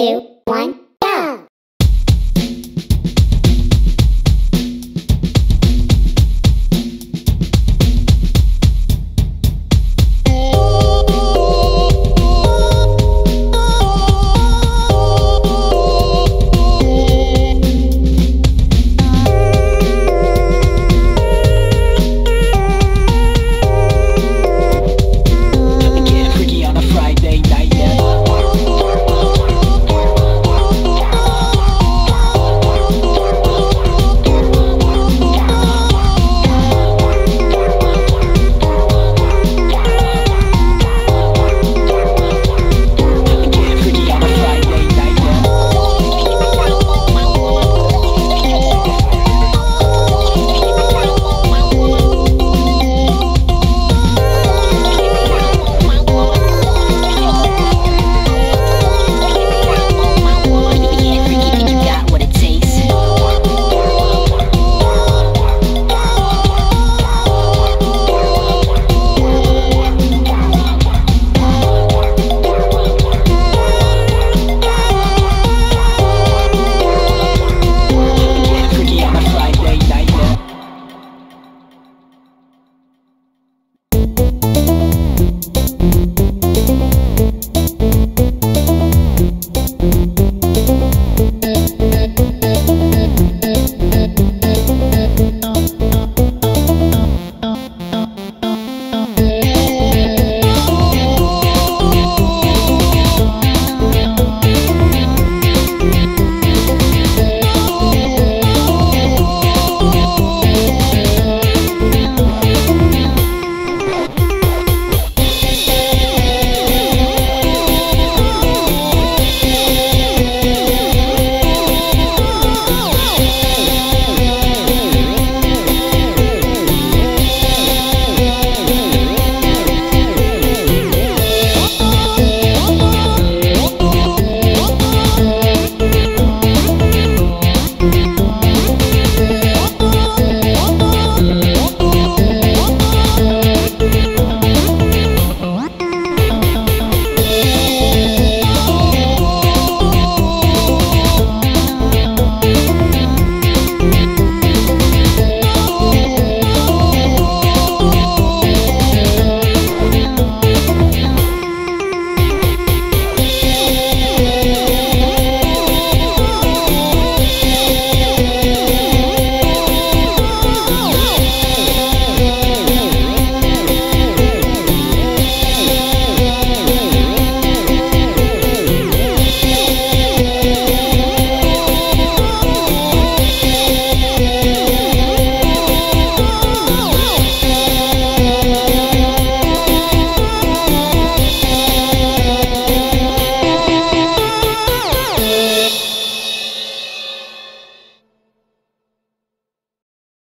Two, one,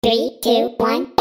Three, two, one,